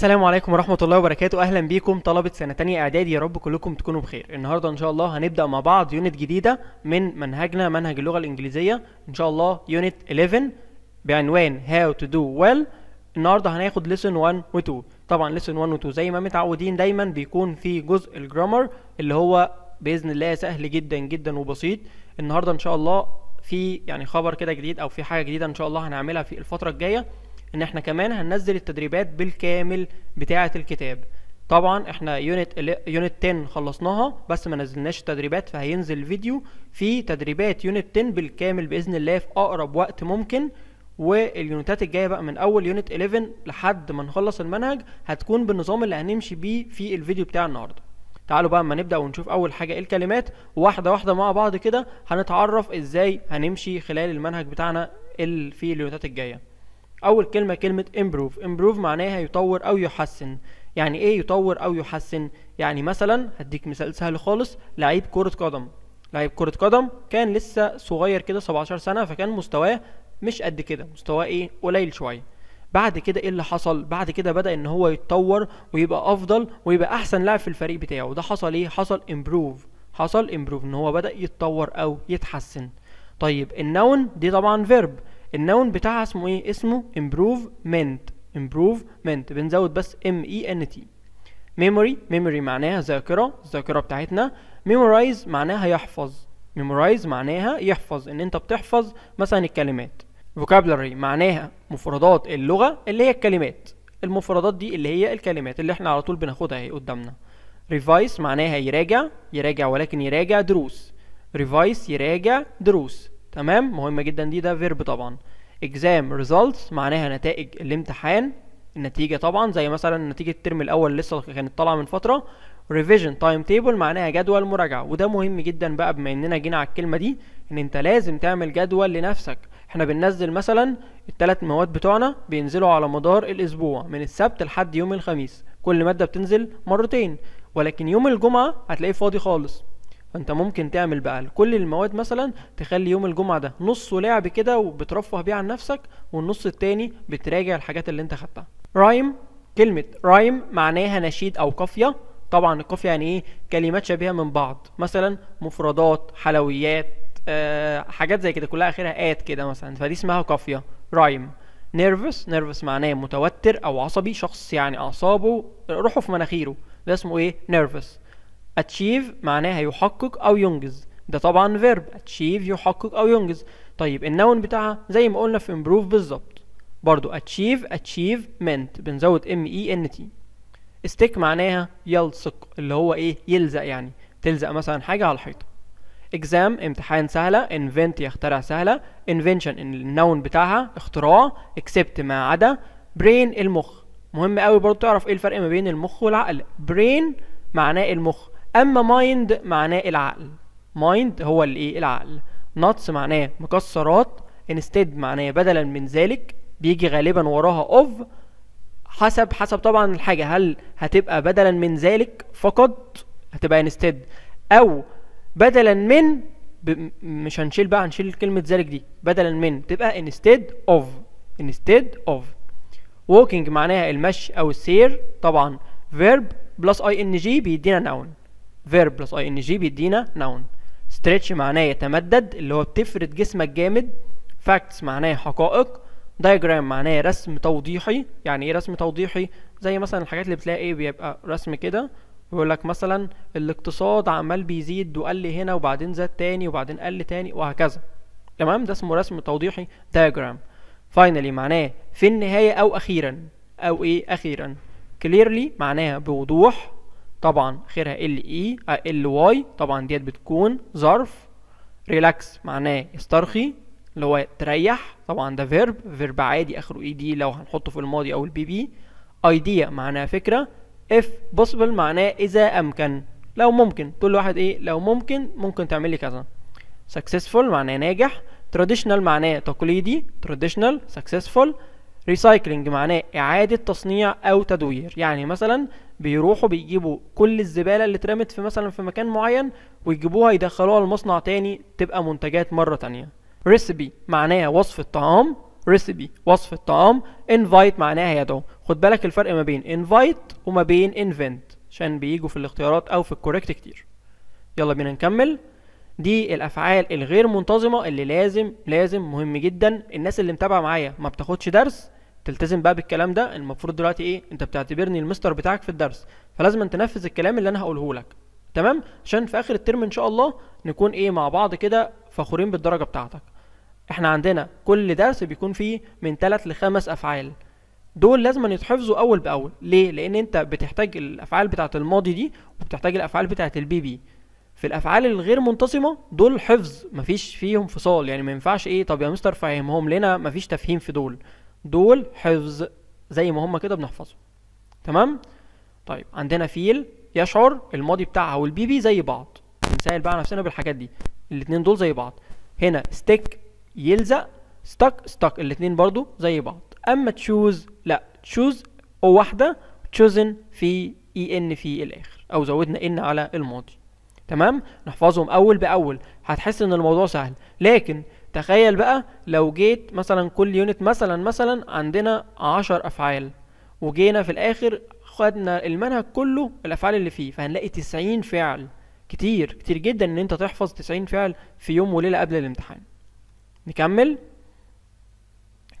السلام عليكم ورحمة الله وبركاته. أهلا بيكم طلبة سنة تانية إعدادي. يا رب كلكم تكونوا بخير. النهاردة إن شاء الله هنبدأ مع بعض unit جديدة من منهجنا منهج اللغة الإنجليزية. إن شاء الله unit 11 بعنوان How to do well. النهاردة هناخد lesson 1 و 2 طبعا lesson 1 و 2 زي ما متعودين دايما بيكون في جزء ال grammar اللي هو بإذن الله سهل جدا جدا وبسيط. النهاردة إن شاء الله في يعني خبر كده جديد أو في حاجة جديدة إن شاء الله هنعملها في الفترة الجاية. إن إحنا كمان هننزل التدريبات بالكامل بتاعة الكتاب. طبعا إحنا unit unit 10 خلصناها بس ما نزلناش التدريبات فهينزل فيديو في تدريبات unit 10 بالكامل بإذن الله في أقرب وقت ممكن. وال unitات الجاية بقى من أول unit 11 لحد ما نخلص المنهج هتكون بالنظام اللي هنمشي بيه في الفيديو بتاع النهارده. تعالوا بقى اما نبدأ ونشوف أول حاجة إيه الكلمات؟ واحدة واحدة مع بعض كده هنتعرف إزاي هنمشي خلال المنهج بتاعنا في اليونتات الجاية. أول كلمة كلمة improve. Improve معناها يطور أو يحسن. يعني إيه يطور أو يحسن؟ يعني مثلا هديك مثال سهل خالص لعيب كرة قدم. لعيب كرة قدم كان لسه صغير كده 17 سنة فكان مستواه مش قد كده مستواه إيه؟ قليل شوية. بعد كده إيه اللي حصل؟ بعد كده بدأ إن هو يتطور ويبقى أفضل ويبقى أحسن لاعب في الفريق بتاعه. وده حصل إيه؟ حصل improve. حصل improve إن هو بدأ يتطور أو يتحسن. طيب ال noun دي طبعا verb ال noun بتاعها اسمه إيه؟ اسمه improvement. improvement. بنزود بس m e n t. memory. memory معناها ذاكرة الذاكرة بتاعتنا. memorize معناها يحفظ. memorize معناها يحفظ إن أنت بتحفظ مثلا الكلمات. vocabulary معناها مفردات اللغة اللي هي الكلمات. المفردات دي اللي هي الكلمات اللي إحنا على طول بناخدها أهي قدامنا. revise معناها يراجع يراجع ولكن يراجع دروس. revise يراجع دروس. تمام؟ مهمة جدا دي ده verb طبعا. exam results معناها نتائج الامتحان. النتيجة طبعا زي مثلا نتيجة الترم الأول لسه كانت طالعة من فترة. revision time table معناها جدول مراجعة. وده مهم جدا بقى بما إننا جينا على الكلمة دي إن أنت لازم تعمل جدول لنفسك. إحنا بننزل مثلا الثلاث مواد بتوعنا بينزلوا على مدار الأسبوع من السبت لحد يوم الخميس. كل مادة بتنزل مرتين. ولكن يوم الجمعة هتلاقيه فاضي خالص. فانت ممكن تعمل بقى لكل المواد مثلا تخلي يوم الجمعة ده نصه لعب كده وبترفه بيه عن نفسك والنص التاني بتراجع الحاجات اللي انت خدتها. rhyme كلمة rhyme معناها نشيد أو قافية. طبعا القافية يعني إيه؟ كلمات شبيهة من بعض. مثلا مفردات حلويات آه حاجات زي كده كلها آخرها آت كده مثلا. فدي اسمها قافية. rhyme. nervous nervous معناه متوتر أو عصبي شخص يعني أعصابه روحه في مناخيره. ده اسمه إيه؟ nervous. Achieve معناها يحقق أو ينجز. ده طبعا verb achieve يحقق أو ينجز. طيب ال noun بتاعها زي ما قلنا في improve بالظبط. برضو achieve achievement بنزود m e n t. stick معناها يلصق اللي هو إيه؟ يلزق يعني. تلزق مثلا حاجة على الحيطة. exam امتحان سهلة. invent يخترع سهلة. invention ال noun بتاعها اختراع. except ما عدا. brain المخ. مهم قوي برضو تعرف إيه الفرق ما بين المخ والعقل. brain معناه المخ. أما mind معناه العقل. مايند هو الإيه؟ العقل. nuts معناه مكسرات. instead معناه بدلا من ذلك. بيجي غالبا وراها of. حسب حسب طبعا الحاجة. هل هتبقى بدلا من ذلك؟ فقط هتبقى instead. أو بدلا من ب... مش هنشيل بقى هنشيل كلمة ذلك دي. بدلا من تبقى instead of. instead of. walking معناها المشي أو السير. طبعا. verb plus ing بيدينا noun verb plus ing بيدينا noun stretch معناه يتمدد اللي هو بتفرد جسمك جامد. Facts معناه حقائق. Diagram معناه رسم توضيحي. يعني إيه رسم توضيحي؟ زي مثلا الحاجات اللي بتلاقي إيه بيبقى رسم كده. بيقول لك مثلا الاقتصاد عمال بيزيد وقل هنا وبعدين زاد تاني وبعدين قل تاني وهكذا. تمام؟ ده اسمه رسم توضيحي. Diagram. Finally معناه في النهاية أو أخيرا. أو إيه؟ أخيرا. Clearly معناها بوضوح. طبعا اخرها ال ly طبعا ديت بتكون ظرف. relax معناه يسترخي اللي هو تريح طبعا ده verb verb عادي آخره ed لو هنحطه في الماضي أو ال PP idea معناها فكرة. if possible معناه إذا أمكن لو ممكن. تقول لواحد إيه؟ لو ممكن ممكن تعمل لي كذا. successful معناه ناجح. traditional معناه تقليدي. traditional successful. recycling معناه إعادة تصنيع أو تدوير. يعني مثلا بيروحوا بيجيبوا كل الزبالة اللي اترمت في مثلا في مكان معين ويجيبوها يدخلوها المصنع تاني تبقى منتجات مرة تانية. Recipe معناها وصف الطعام recipe وصف الطعام invite معناها يدعو. خد بالك الفرق ما بين invite وما بين invent عشان بيجوا في الاختيارات أو في ال correct كتير. يلا بينا نكمل. دي الأفعال الغير منتظمة اللي لازم لازم مهم جدا. الناس اللي متابعة معايا ما بتاخدش درس تلتزم بقى بالكلام ده المفروض دلوقتي إيه؟ أنت بتعتبرني المستر بتاعك في الدرس فلازم تنفذ الكلام اللي أنا هقوله لك تمام؟ عشان في آخر الترم إن شاء الله نكون إيه؟ مع بعض كده فخورين بالدرجة بتاعتك. إحنا عندنا كل درس بيكون فيه من 3 لخمس أفعال. دول لازم يتحفظوا أول بأول. ليه؟ لأن أنت بتحتاج الأفعال بتاعه الماضي دي وبتحتاج الأفعال بتاعه ال PP في الأفعال الغير منتظمة دول حفظ مفيش فيهم فصال. يعني ما ينفعش إيه؟ طب يا مستر فهمهم لنا مفيش تفهيم في دول. دول حفظ زي ما هم كده بنحفظهم تمام؟ طيب عندنا feel يشعر الماضي بتاعها وال PP زي بعض. بنسهل بقى نفسنا بالحاجات دي. الاتنين دول زي بعض. هنا stick يلزق stuck stuck الاتنين برضو زي بعض. أما تشوز لا تشوز أو واحدة chosen في en في الآخر أو زودنا n على الماضي. تمام؟ نحفظهم أول بأول. هتحس إن الموضوع سهل. لكن تخيل بقى لو جيت مثلا كل unit مثلا مثلا عندنا عشر أفعال وجينا في الآخر خدنا المنهج كله الأفعال اللي فيه فهنلاقي 90 فعل. كتير كتير جدا إن أنت تحفظ 90 فعل في يوم وليلة قبل الامتحان. نكمل؟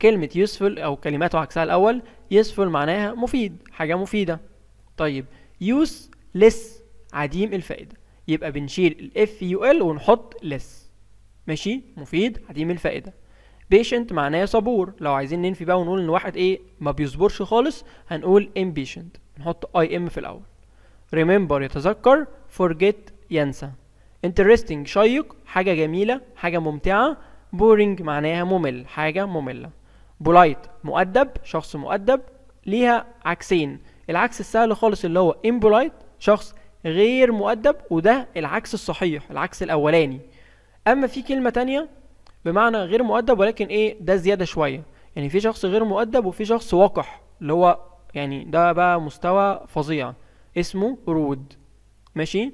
كلمة useful أو كلمات عكسها الأول useful معناها مفيد حاجة مفيدة. طيب useless عديم الفائدة. يبقى بنشيل ال FUL ونحط less. ماشي؟ مفيد. عديم الفائدة. patient معناه صبور. لو عايزين ننفي بقى ونقول إن واحد إيه ما بيصبرش خالص هنقول impatient. نحط اي ام في الأول. Remember يتذكر. forget ينسى. interesting شيق. حاجة جميلة حاجة ممتعة. boring معناها ممل حاجة مملة. polite مؤدب. شخص مؤدب. ليها عكسين. العكس السهل خالص اللي هو impolite شخص غير مؤدب وده العكس الصحيح العكس الأولاني. أما في كلمة تانية بمعنى غير مؤدب ولكن إيه ده زيادة شوية. يعني في شخص غير مؤدب وفي شخص وقح اللي هو يعني ده بقى مستوى فظيع. اسمه rude. ماشي؟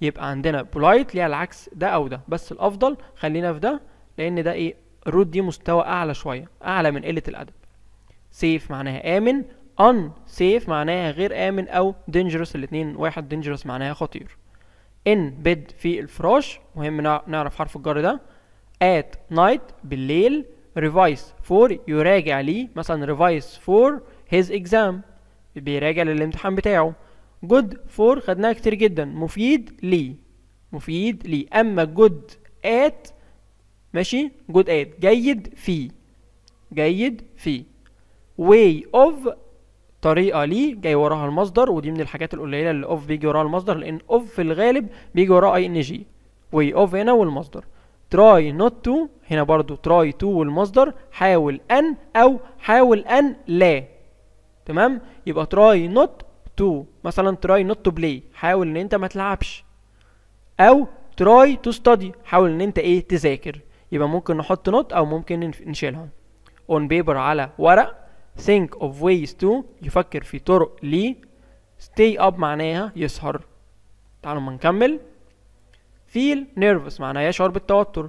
يبقى عندنا polite ليها العكس ده أو ده. بس الأفضل خلينا في ده لأن ده إيه ال rude دي مستوى أعلى شوية أعلى من قلة الأدب. safe معناها آمن unsafe معناها غير آمن أو dangerous الاتنين واحد dangerous معناها خطير. in bed في الفراش مهم نعرف حرف الجر ده at night بالليل revise for يراجع ليه مثلا revise for his exam بيراجع للامتحان بتاعه. good for خدناها كتير جدا مفيد ليه مفيد ليه أما good at ماشي؟ good at جيد في جيد في. way of طريقة ليه جاي وراها المصدر ودي من الحاجات القليلة اللي of بيجي وراها المصدر لأن of في الغالب بيجي وراها ing way of هنا والمصدر. try not to هنا برضو try to والمصدر حاول أن أو حاول أن لا. تمام؟ يبقى try not to. مثلا try not to play. حاول إن أنت ما تلعبش. أو try to study. حاول إن أنت إيه؟ تذاكر. يبقى ممكن نحط نوت أو ممكن نشيلها. on paper على ورق. Think of ways to يفكر في طرق ليه stay up معناها يسهر. تعالوا ما نكمل. feel nervous معناها يشعر بالتوتر.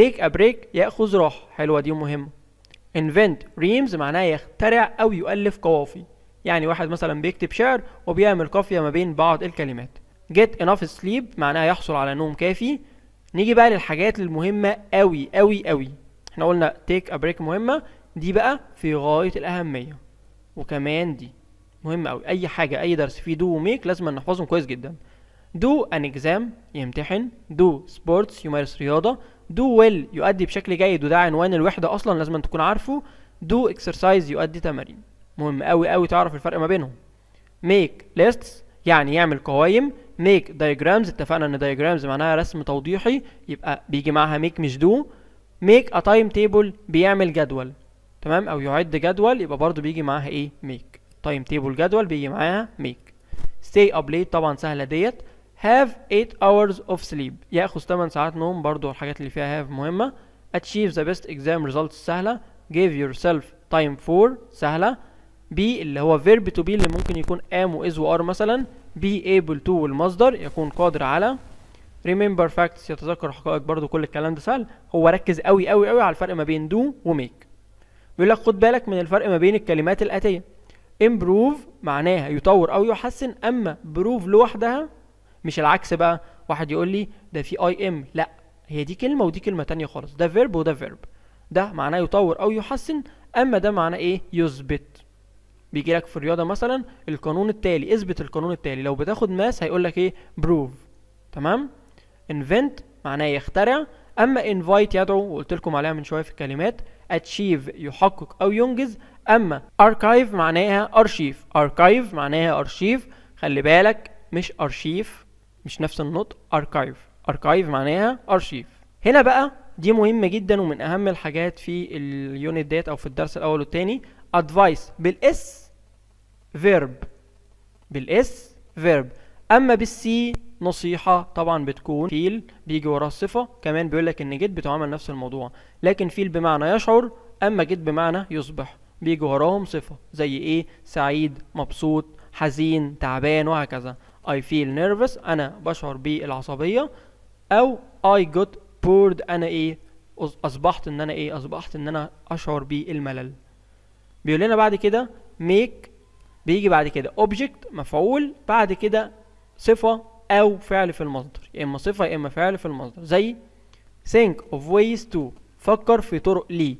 take a break يأخذ راحة. حلوة دي مهمة. invent rhymes معناها يخترع أو يؤلف قوافي. يعني واحد مثلا بيكتب شعر وبيعمل قافية ما بين بعض الكلمات. get enough sleep معناها يحصل على نوم كافي. نيجي بقى للحاجات المهمة أوي أوي أوي. إحنا قلنا take a break مهمة. دي بقى في غاية الأهمية. وكمان دي مهمة أوي. أي حاجة أي درس فيه do وميك لازم نحفظهم كويس جدا. do an exam يمتحن do sports يمارس رياضة do well يؤدي بشكل جيد وده عنوان الوحدة أصلا لازم تكون عارفه do exercise يؤدي تمارين. مهم أوي أوي تعرف الفرق ما بينهم. make lists يعني يعمل قوائم. make diagrams اتفقنا إن diagrams معناها رسم توضيحي يبقى بيجي معاها make مش do. make a time table بيعمل جدول. تمام؟ أو يعد جدول يبقى برضو بيجي معاها إيه؟ make. time table جدول بيجي معاها make. stay up late طبعا سهلة ديت. have 8 hours of sleep. يأخذ 8 ساعات نوم برضو الحاجات اللي فيها have مهمة. achieve the best exam results سهلة. give yourself time for سهلة. be اللي هو verb to be اللي ممكن يكون am و is و are مثلا. be able to والمصدر يكون قادر على. remember facts يتذكر حقائق برضو كل الكلام ده سهل. هو ركز قوي قوي قوي على الفرق ما بين do و make. بيقول لك خد بالك من الفرق ما بين الكلمات الآتية. improve معناها يطور أو يحسن أما prove لوحدها مش العكس بقى. واحد يقول لي ده في im لا هي دي كلمة ودي كلمة تانية خالص. ده verb وده verb ده معناه يطور أو يحسن أما ده معناه إيه؟ يثبت. بيجي لك في الرياضة مثلا القانون التالي اثبت القانون التالي. لو بتاخد math هيقول لك إيه؟ prove تمام؟ invent معناه يخترع أما invite يدعو وقلت لكم عليها من شوية في الكلمات achieve يحقق أو ينجز. أما archive معناها ارشيف archive معناها ارشيف خلي بالك مش ارشيف مش نفس النطق archive. archive معناها ارشيف هنا بقى دي مهمة جدا ومن أهم الحاجات في ال unit ديت أو في الدرس الأول والتاني. advice. بال S verb. بال S verb. أما بال C نصيحة طبعا بتكون feel بيجي وراه الصفة كمان بيقول لك إن get بتعمل نفس الموضوع لكن feel بمعنى يشعر أما get بمعنى يصبح بيجي وراهم صفة زي إيه؟ سعيد مبسوط حزين تعبان وهكذا. I feel nervous أنا بشعر بالعصبية أو I got bored أنا إيه؟ أص- أصبحت إن أنا إيه؟ أصبحت إن أنا أشعر بالملل. بيقول لنا بعد كده make بيجي بعد كده object مفعول بعد كده صفة أو فعل في المصدر. يا إما صفة يا إما فعل في المصدر. زي think of ways to فكر في طرق لي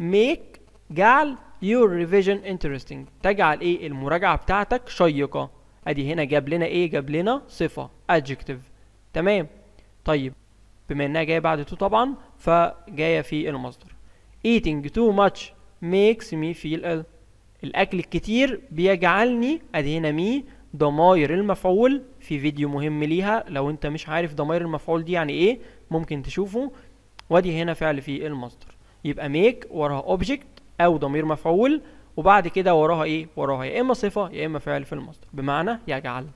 make جعل your revision interesting. تجعل إيه؟ المراجعة بتاعتك شيقة. أدي هنا جاب لنا إيه؟ جاب لنا صفة adjective. تمام؟ طيب. بما إنها جاية بعد to طبعا فجاية في المصدر. eating too much makes me feel ill. الأكل الكتير بيجعلني أدي هنا مي ضماير المفعول في فيديو مهم ليها. لو انت مش عارف ضماير المفعول دي يعني إيه ممكن تشوفه. وادي هنا فعل في المصدر يبقى make وراها object أو ضمير مفعول وبعد كده وراها إيه؟ وراها يا إما صفة يا إما فعل في المصدر. بمعنى يجعل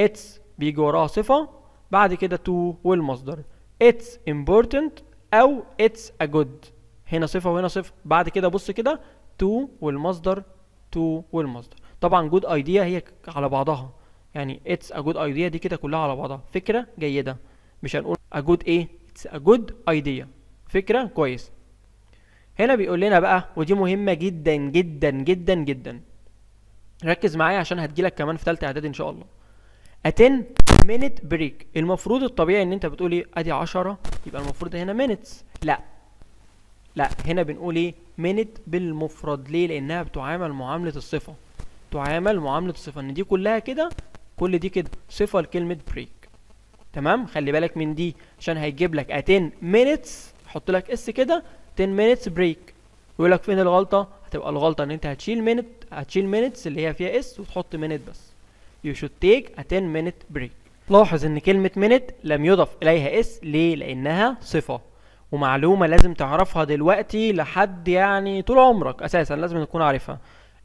it's بيجي وراها صفة بعد كده to والمصدر. it's important أو it's a good. هنا صفة وهنا صفة. بعد كده بص كده to والمصدر to والمصدر. طبعا good idea هي على بعضها. يعني it's a good idea دي كده كلها على بعضها. فكرة جيدة. مش هنقول a good إيه it's a good idea. فكرة كويس. هنا بيقول لنا بقى ودي مهمة جدا جدا جدا جدا. ركز معايا عشان هتجيلك كمان في تالتة إعداد إن شاء الله. a ten minute break المفروض الطبيعي إن أنت بتقول إيه؟ أدي 10 يبقى المفروض هنا minutes. لا. لا هنا بنقول إيه؟ minute بالمفرد. ليه؟ لأنها بتعامل معاملة الصفة. تعامل معاملة الصفة. إن دي كلها كده كل دي كده. صفة لكلمة break تمام؟ خلي بالك من دي عشان هيجيب لك 10 minutes. حط لك s كده. 10 minutes break. يقول لك فين الغلطة؟ هتبقى الغلطة إن أنت هتشيل minute هتشيل minutes اللي هي فيها s وتحط minute بس. You should take a 10 minute break. لاحظ إن كلمة minute لم يضف إليها s ليه؟ لأنها صفة. ومعلومة لازم تعرفها دلوقتي لحد يعني طول عمرك أساسا لازم تكون عارفها.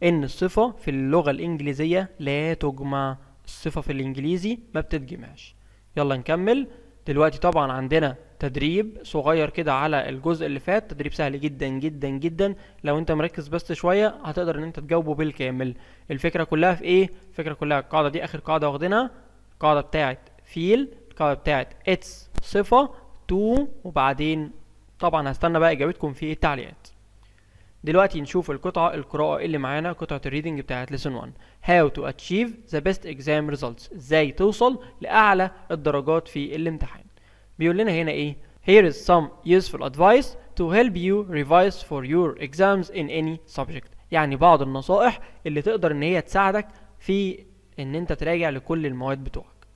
إن الصفة في اللغة الإنجليزية لا تجمع. الصفة في الإنجليزي ما بتتجمعش. يلا نكمل. دلوقتي طبعا عندنا تدريب صغير كده على الجزء اللي فات. تدريب سهل جدا جدا جدا. لو أنت مركز بس شوية هتقدر إن أنت تجاوبه بالكامل. الفكرة كلها في إيه؟ الفكرة كلها القاعدة دي آخر قاعدة واخدينها. القاعدة بتاعت fail القاعدة بتاعت it's صفة to وبعدين طبعا هستنى بقى إجابتكم في التعليقات. دلوقتي نشوف القطعة القراءة اللي معانا قطعة ال reading بتاعت lesson 1 how to achieve the best exam results. إزاي توصل لأعلى الدرجات في الامتحان. بيقول لنا هنا إيه؟ Here is some useful advice to help you revise for your exams in any subject. يعني بعض النصائح اللي تقدر إن هي تساعدك في إن أنت تراجع لكل المواد بتوعك.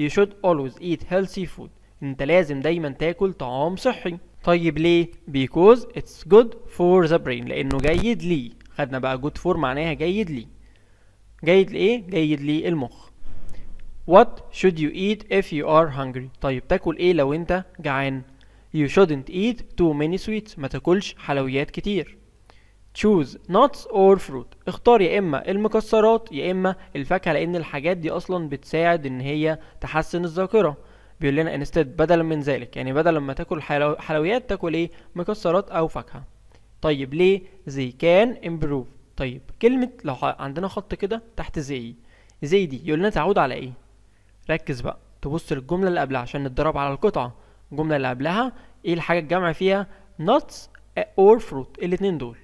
You should always eat healthy food. أنت لازم دايما تاكل طعام صحي. طيب ليه؟ because it's good for the brain لأنه جيد لي. خدنا بقى good for معناها جيد لي. جيد لإيه؟ جيد للمخ What should you eat if you are hungry طيب تاكل إيه لو أنت جعان؟ You shouldn't eat too many sweets ما تاكلش حلويات كتير. Choose nuts or fruit. اختار يا إما المكسرات يا إما الفاكهة لأن الحاجات دي أصلا بتساعد إن هي تحسن الذاكرة. بيقول لنا instead بدلا من ذلك يعني بدل ما تاكل حلو... حلويات تاكل إيه؟ مكسرات أو فاكهة. طيب ليه they can improve طيب كلمة لو عندنا خط كده تحت زي زي دي يقول لنا تعود على إيه؟ ركز بقى تبص للجملة اللي قبلها عشان نتدرب على القطعة. الجملة اللي قبلها إيه الحاجة الجمع فيها؟ nuts or fruit الاتنين دول.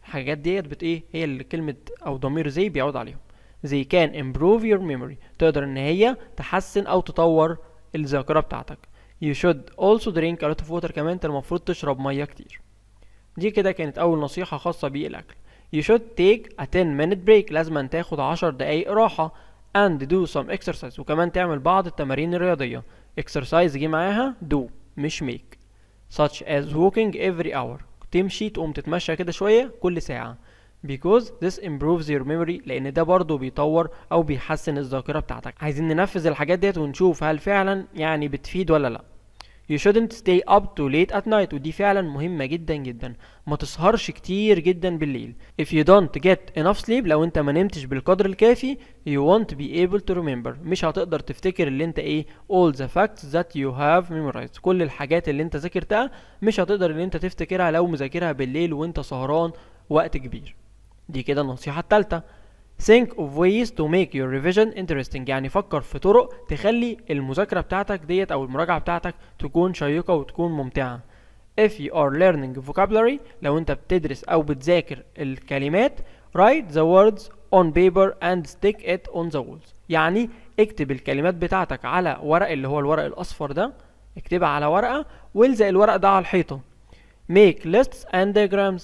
الحاجات ديت بت إيه؟ هي اللي كلمة أو ضمير زي بيعود عليهم. they can improve your memory تقدر إن هي تحسن أو تطور الذاكرة بتاعتك. You should also drink a lot of water كمان انت المفروض تشرب مية كتير. دي كده كانت أول نصيحة خاصة بالاكل you should take a 10 minute break لازم تاخد 10 دقايق راحة and do some exercise. وكمان تعمل بعض التمارين الرياضية. Exercise جه معاها do مش make. Such as walking every hour. تمشي تقوم تتمشى كده شوية كل ساعة. Because this improves your memory لأن ده برضه بيطور أو بيحسن الذاكرة بتاعتك. عايزين ننفذ الحاجات ديت ونشوف هل فعلا يعني بتفيد ولا لأ. You shouldn't stay up too late at night. ودي فعلا مهمة جدا جدا. ما تسهرش كتير جدا بالليل. If you don't get enough sleep لو أنت ما نمتش بالقدر الكافي you won't be able to remember. مش هتقدر تفتكر اللي أنت إيه all the facts that you have memorized. كل الحاجات اللي أنت ذاكرتها مش هتقدر اللي أنت تفتكرها لو مذاكرها بالليل وأنت سهران وقت كبير. دي كده النصيحة التالتة. Think of ways to make your revision interesting. يعني فكر في طرق تخلي المذاكرة بتاعتك ديت أو المراجعة بتاعتك تكون شيقة وتكون ممتعة. If you are learning vocabulary لو أنت بتدرس أو بتذاكر الكلمات write the words on paper and stick it on the walls. يعني اكتب الكلمات بتاعتك على ورق اللي هو الورق الأصفر ده. اكتبها على ورقة والزق الورق ده على الحيطة. Make lists and diagrams.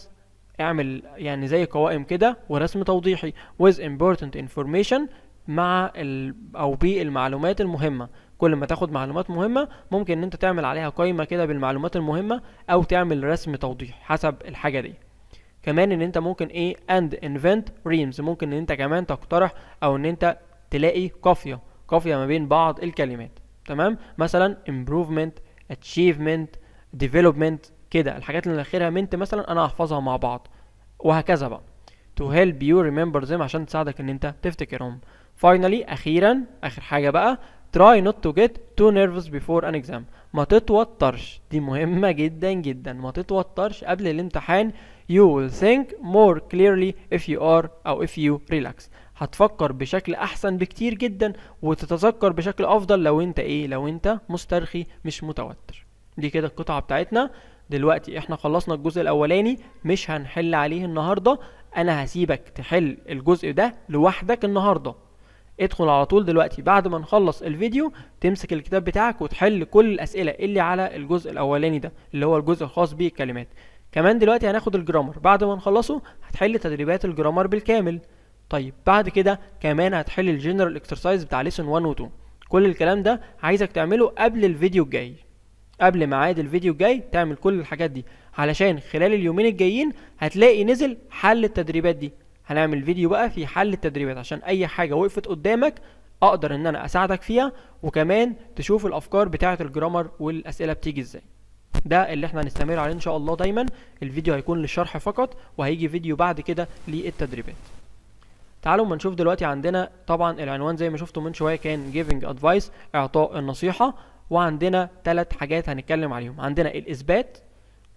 اعمل يعني زي قوائم كده ورسم توضيحي with important information مع ال أو بالمعلومات المهمة. كل ما تاخد معلومات مهمة ممكن إن أنت تعمل عليها قائمه كده بالمعلومات المهمة أو تعمل رسم توضيح حسب الحاجة دي. كمان إن أنت ممكن إيه and invent reams. ممكن إن أنت كمان تقترح أو إن أنت تلاقي قافية قافية ما بين بعض الكلمات. تمام؟ مثلا improvement achievement development كده الحاجات اللي اخرها منت مثلا أنا هحفظها مع بعض وهكذا بقى. To help you remember them عشان تساعدك إن انت تفتكرهم. Finally أخيرا آخر حاجة بقى try not to get too nervous before an exam. ما تتوترش دي مهمة جدا جدا. ما تتوترش قبل الامتحان. You will think more clearly if you are أو if you relax. هتفكر بشكل أحسن بكتير جدا وتتذكر بشكل أفضل لو انت إيه لو انت مسترخي مش متوتر. دي كده القطعة بتاعتنا. دلوقتي إحنا خلصنا الجزء الاولاني مش هنحل عليه النهارده أنا هسيبك تحل الجزء ده لوحدك النهارده. ادخل على طول دلوقتي بعد ما نخلص الفيديو تمسك الكتاب بتاعك وتحل كل الأسئلة اللي على الجزء الاولاني ده اللي هو الجزء الخاص بالكلمات. كمان دلوقتي هناخد ال grammar. بعد ما نخلصه هتحل تدريبات ال grammar بالكامل. طيب بعد كده كمان هتحل ال general exercise بتاع lesson 1 و 2 كل الكلام ده عايزك تعمله قبل الفيديو الجاي. قبل ميعاد الفيديو الجاي تعمل كل الحاجات دي. علشان خلال اليومين الجايين هتلاقي نزل حل التدريبات دي. هنعمل فيديو بقى في حل التدريبات عشان أي حاجة وقفت قدامك أقدر إن أنا أساعدك فيها وكمان تشوف الأفكار بتاعة الجرامر والأسئلة بتيجي إزاي. ده اللي إحنا هنستمر عليه إن شاء الله دايما. الفيديو هيكون للشرح فقط وهيجي فيديو بعد كده للتدريبات. تعالوا ما نشوف دلوقتي عندنا طبعا العنوان زي ما شفتوا من شوية كان giving advice إعطاء النصيحة. وعندنا ثلاث حاجات هنتكلم عليهم. عندنا الإثبات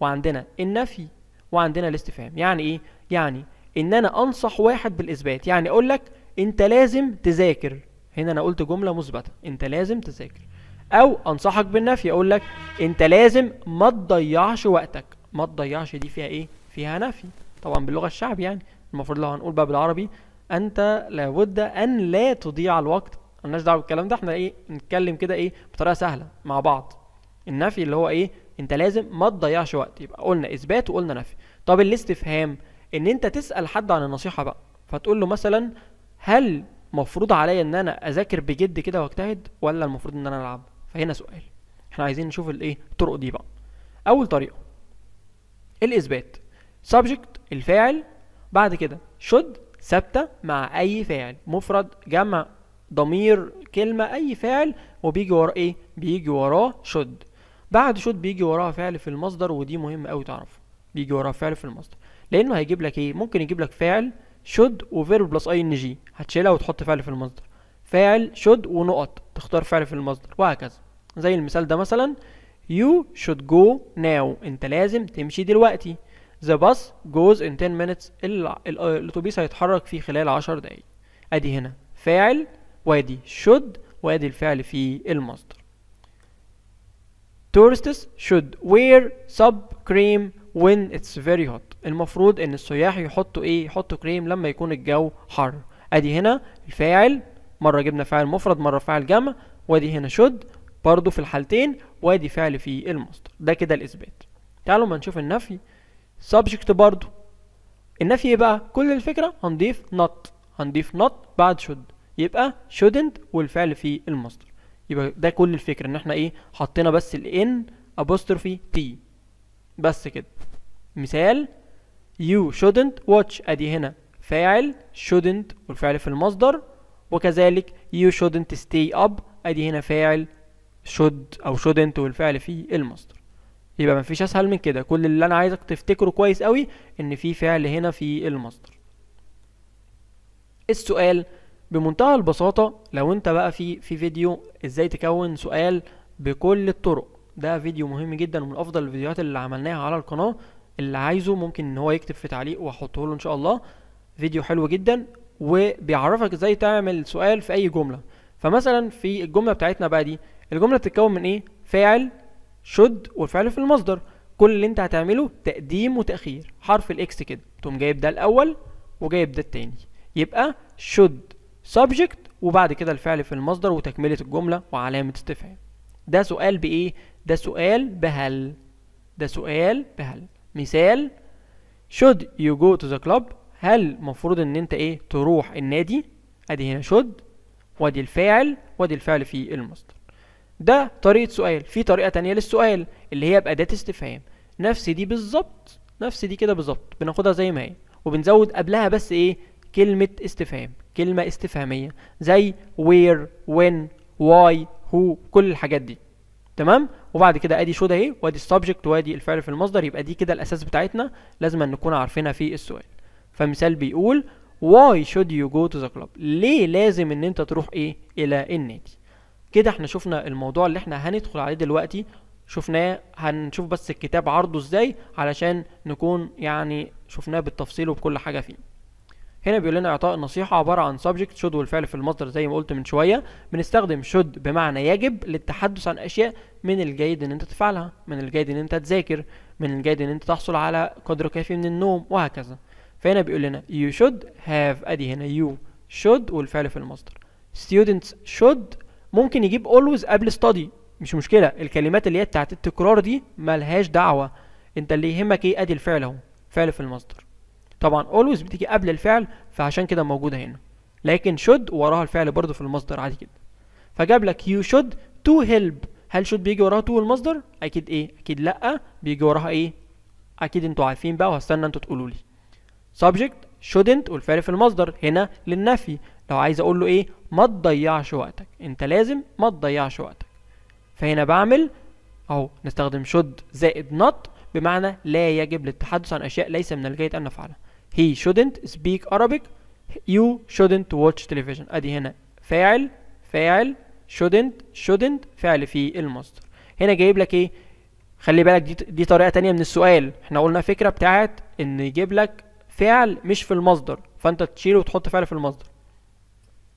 وعندنا النفي وعندنا الاستفهام. يعني إيه؟ يعني إن أنا أنصح واحد بالإثبات. يعني أقول لك أنت لازم تذاكر. هنا أنا قلت جملة مثبتة. أنت لازم تذاكر. أو أنصحك بالنفي. أقول لك أنت لازم ما تضيعش وقتك. ما تضيعش دي فيها إيه؟ فيها نفي. طبعا باللغة الشعب يعني. المفروض لو هنقول بقى بالعربي أنت لابد أن لا تضيع الوقت ملناش دعوة بالكلام ده إحنا إيه نتكلم كده إيه بطريقة سهلة مع بعض. النفي اللي هو إيه انت لازم ما تضيعش وقت. يبقى قلنا اثبات وقلنا نفي. طب الاستفهام ان انت تسأل حد عن النصيحة بقى فتقول له مثلا هل مفروض عليا ان أنا اذاكر بجد كده واجتهد ولا المفروض ان أنا العب؟ فهنا سؤال. إحنا عايزين نشوف الايه الطرق دي بقى. أول طريقة الاثبات. subject الفاعل. بعد كده should ثابتة مع أي فاعل. مفرد جمع ضمير كلمة أي فعل وبيجي وراه إيه؟ بيجي وراه should. بعد should بيجي وراها فعل في المصدر ودي مهم أوي تعرفه بيجي وراه فعل في المصدر. لأنه هيجيب لك إيه؟ ممكن يجيب لك فاعل should و verb plus ing. هتشيلها وتحط فعل في المصدر. فاعل should ونقط تختار فعل في المصدر وهكذا. زي المثال ده مثلا You should go now. أنت لازم تمشي دلوقتي. The bus goes in 10 minutes. الأتوبيس هيتحرك في خلال 10 دقايق. أدي هنا. فاعل وادي should وادي الفعل في المصدر. Tourists should wear sub cream when it's very hot. المفروض إن السياح يحطوا إيه؟ يحطوا كريم لما يكون الجو حر. أدي هنا الفاعل مرة جبنا فاعل مفرد مرة فاعل جمع. وادي هنا should برضو في الحالتين وادي فعل في المصدر. ده كده الإثبات. تعالوا ما نشوف النفي. Subject برضو. النفي إيه بقى؟ كل الفكرة هنضيف not. هنضيف not بعد should. يبقى shouldn't والفعل في المصدر يبقى ده كل الفكرة إن إحنا إيه حطينا بس ال n apostrophe t. بس كده. مثال you shouldn't watch. أدي هنا فاعل shouldn't والفعل في المصدر وكذلك you shouldn't stay up. أدي هنا فاعل should أو shouldn't والفعل في المصدر يبقى مفيش أسهل من كده. كل اللي أنا عايزك تفتكره كويس قوي إن في فعل هنا في المصدر السؤال بمنتهى البساطة لو انت بقى في في فيديو إزاي تكون سؤال بكل الطرق ده فيديو مهم جدا ومن أفضل الفيديوهات اللي عملناها على القناة اللي عايزه ممكن إن هو يكتب في تعليق وأحطه له إن شاء الله. فيديو حلو جدا وبيعرفك إزاي تعمل سؤال في أي جملة. فمثلا في الجملة بتاعتنا بقى دي الجملة بتتكون من إيه؟ فاعل should والفعل في المصدر. كل اللي انت هتعمله تقديم وتأخير حرف الاكس كده تقوم جايب ده الأول وجايب ده التاني. يبقى should subject وبعد كده الفعل في المصدر وتكملة الجملة وعلامة استفهام. ده سؤال بإيه؟ ده سؤال بهل. ده سؤال بهل. مثال should you go to the club هل مفروض إن أنت إيه؟ تروح النادي؟ أدي هنا should. وأدي الفاعل. وأدي الفعل في المصدر. ده طريقة سؤال. في طريقة تانية للسؤال اللي هي بأداة استفهام. نفس دي بالظبط. نفس دي كده بالظبط. بناخدها زي ما هي. وبنزود قبلها بس إيه؟ كلمة استفهام كلمة استفهامية زي where when why who كل الحاجات دي. تمام؟ وبعد كده أدي شو ده اهي وأدي السبجكت وأدي الفعل في المصدر يبقى دي كده الأساس بتاعتنا. لازم نكون عارفينها في السؤال. فمثال بيقول why should you go to the club ليه لازم إن أنت تروح إيه؟ إلى النادي؟ كده إحنا شفنا الموضوع اللي إحنا هندخل عليه دلوقتي. شفناه هنشوف بس الكتاب عرضه إزاي علشان نكون يعني شفناه بالتفصيل وبكل حاجة فيه. هنا بيقول لنا إعطاء النصيحة عبارة عن subject should والفعل في المصدر زي ما قلت من شوية. بنستخدم should بمعنى يجب للتحدث عن أشياء من الجيد إن أنت تفعلها من الجيد إن أنت تذاكر من الجيد إن أنت تحصل على قدر كافي من النوم وهكذا. فهنا بيقول لنا you should have أدي هنا you should والفعل في المصدر. students should ممكن يجيب always قبل study. مش مشكلة الكلمات اللي هي بتاعت التكرار دي ملهاش دعوة. أنت اللي يهمك إيه؟ أدي الفعل أهو فعل في المصدر. طبعا always بتيجي قبل الفعل فعشان كده موجودة هنا. لكن should وراها الفعل برضو في المصدر عادي جدا. فجاب لك you should to help. هل should بيجي وراها to المصدر؟ أكيد إيه؟ أكيد لأ. بيجي وراها إيه؟ أكيد أنتوا عارفين بقى وهستنى أنتوا تقولوا لي. Subject shouldn't والفعل في المصدر هنا للنفي. لو عايز أقول له إيه؟ ما تضيعش وقتك. أنت لازم ما تضيعش وقتك. فهنا بعمل أهو نستخدم should زائد not بمعنى لا يجب للتحدث عن أشياء ليس من الجيد أن نفعلها. He shouldn't speak Arabic. You shouldn't watch television. أدي هنا. فاعل فاعل. shouldn't shouldn't. فعل في المصدر. هنا جايب لك إيه؟ خلي بالك دي دي طريقة تانية من السؤال. إحنا قلنا فكرة بتاعت إن يجيب لك فعل مش في المصدر فأنت تشيله وتحط فعل في المصدر.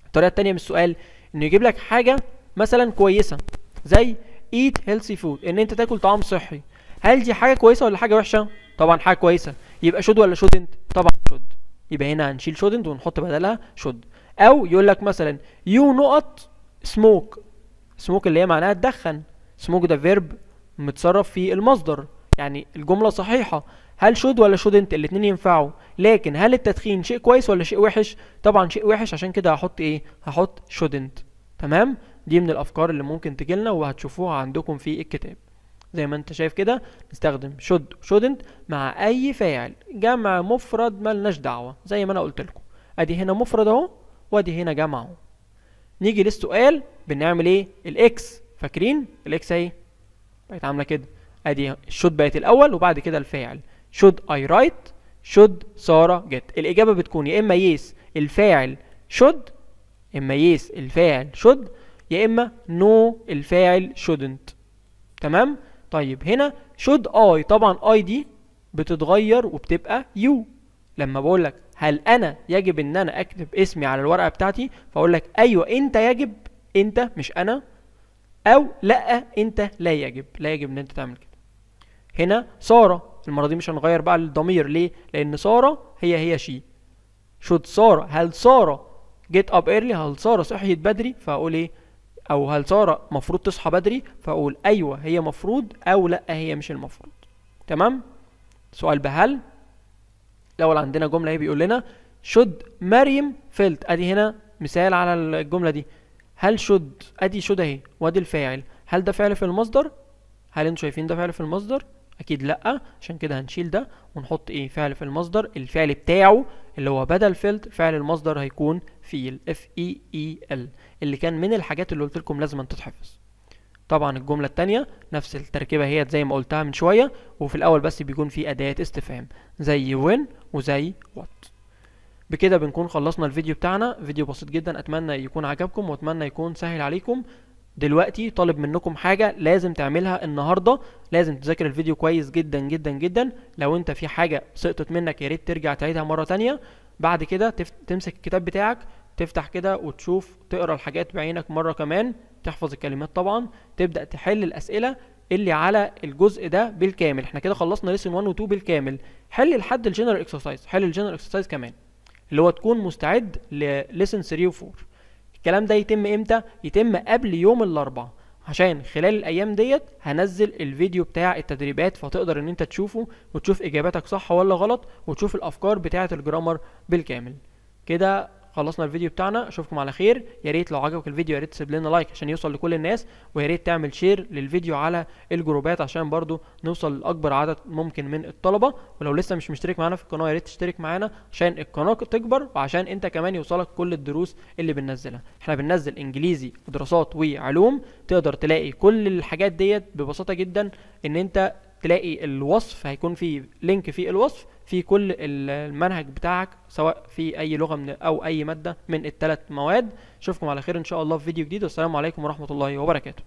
الطريقة التانية من السؤال انه يجيب لك حاجة مثلا كويسة زي eat healthy food إن أنت تاكل طعام صحي. هل دي حاجة كويسة ولا حاجة وحشة؟ طبعا حاجة كويسة. يبقى should ولا shouldn't طبعا should يبقى هنا هنشيل shouldn't ونحط بدلها should أو يقول لك مثلا you نقط smoke. smoke اللي هي معناها تدخن. smoke ده فيرب متصرف في المصدر. يعني الجملة صحيحة. هل should ولا shouldn't الاتنين ينفعوا. لكن هل التدخين شيء كويس ولا شيء وحش؟ طبعا شيء وحش عشان كده هحط إيه؟ هحط shouldn't تمام؟ دي من الأفكار اللي ممكن تجيلنا وهتشوفوها عندكم في الكتاب. زي ما انت شايف كده نستخدم should shouldn't مع أي فاعل. جمع مفرد ملناش دعوة زي ما أنا قلت لكم. أدي هنا مفرد أهو وأدي هنا جمع أهو. نيجي للسؤال بنعمل إيه؟ ال X فاكرين؟ ال X أهي. بقت عاملة كده. أدي should بقت الأول وبعد كده الفاعل. Should I write? Should سارة get? الإجابة بتكون يا إما yes الفاعل should إما yes الفاعل should يا إما no الفاعل shouldn't. تمام؟ طيب هنا should I طبعا I دي بتتغير وبتبقى you. لما بقول لك هل أنا يجب إن أنا أكتب اسمي على الورقة بتاعتي فأقول لك أيوة أنت يجب أنت مش أنا أو لأ أنت لا يجب لا يجب إن أنت تعمل كده. هنا سارة المرة دي مش هنغير بقى الضمير ليه؟ لأن سارة هي هي شي should سارة هل سارة get up early هل سارة صحيت بدري؟ فأقول إيه؟ أو هل سارة مفروض تصحى بدري؟ فأقول أيوه هي مفروض أو لأ هي مش المفروض. تمام؟ سؤال بهل. الأول عندنا جملة أهي بيقول لنا should مريم felt أدي هنا مثال على الجملة دي. هل should أدي should أهي وأدي الفاعل. هل ده فعل في المصدر؟ هل أنتوا شايفين ده فعل في المصدر؟ أكيد لأ. عشان كده هنشيل ده ونحط إيه؟ فعل في المصدر. الفعل بتاعه اللي هو بدل failed فعل المصدر هيكون fail F A I L اللي كان من الحاجات اللي قلت لكم لازم تتحفظ. طبعا الجملة التانية نفس التركيبة هي زي ما قلتها من شوية وفي الأول بس بيكون في أداة استفهام زي when وزي what. بكده بنكون خلصنا الفيديو بتاعنا. فيديو بسيط جدا أتمنى يكون عجبكم وأتمنى يكون سهل عليكم. دلوقتي طالب منكم حاجة لازم تعملها النهاردة. لازم تذاكر الفيديو كويس جدا جدا جدا. لو أنت في حاجة سقطت منك يا ريت ترجع تعيدها مرة تانية. بعد كده. تمسك الكتاب بتاعك تفتح كده وتشوف تقرأ الحاجات بعينك مرة كمان تحفظ الكلمات طبعا تبدأ تحل الأسئلة اللي على الجزء ده بالكامل. إحنا كده خلصنا lesson 1 و 2 بالكامل. حل لحد ال general exercise حل ال general exercise كمان اللي هو تكون مستعد ل lesson 3 و 4 الكلام ده يتم إمتى؟ يتم قبل يوم الاربعاء عشان خلال الأيام ديت هنزل الفيديو بتاع التدريبات فتقدر إن أنت تشوفه وتشوف إجاباتك صح ولا غلط وتشوف الأفكار بتاعة ال grammar بالكامل. كده خلصنا الفيديو بتاعنا. أشوفكم على خير. يا ريت لو عجبك الفيديو يا ريت تسيب لنا like عشان يوصل لكل الناس ويا ريت تعمل share للفيديو على الجروبات عشان برضو نوصل لأكبر عدد ممكن من الطلبة. ولو لسه مش مشترك معانا في القناة يا ريت تشترك معانا عشان القناة تكبر وعشان أنت كمان يوصلك كل الدروس اللي بننزلها. إحنا بننزل إنجليزي ودراسات وعلوم تقدر تلاقي كل الحاجات ديت ببساطة جدا. إن أنت تلاقي الوصف هيكون في لينك في الوصف. في كل المنهج بتاعك سواء في أي لغة من أو أي مادة من الثلاث مواد. أشوفكم على خير إن شاء الله في فيديو جديد. والسلام عليكم ورحمة الله وبركاته.